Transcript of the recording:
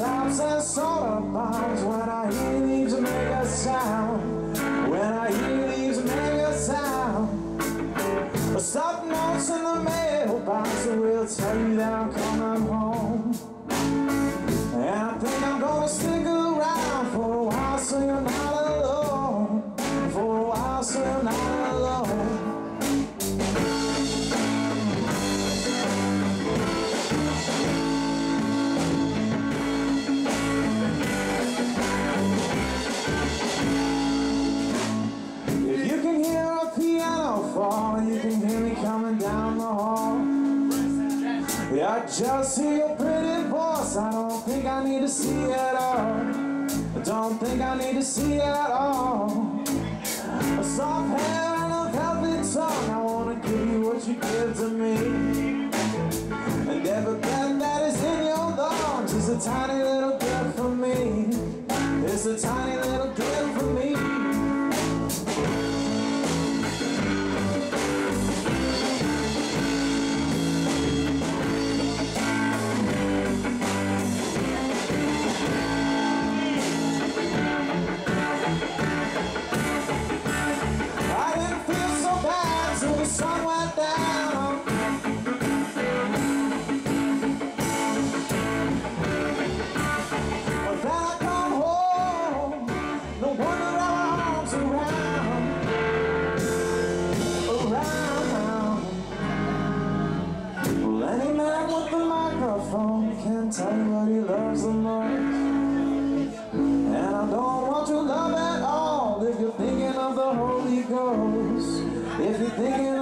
Sometimes a sort of bombs when I hear leaves make a sound. When I hear leaves make a sound. Stop notes in the mailbox will tell you that I'm coming. I just hear your pretty voice. I don't think I need to see it at all. I don't think I need to see it at all. A soft hair and a velvet tongue. I wanna give you what you give to me. And everything that is in your lungs is a tiny little gift from me. It's a tiny tell you what he loves the most. And I don't want your love at all if you're thinking of the Holy Ghost. If you're thinking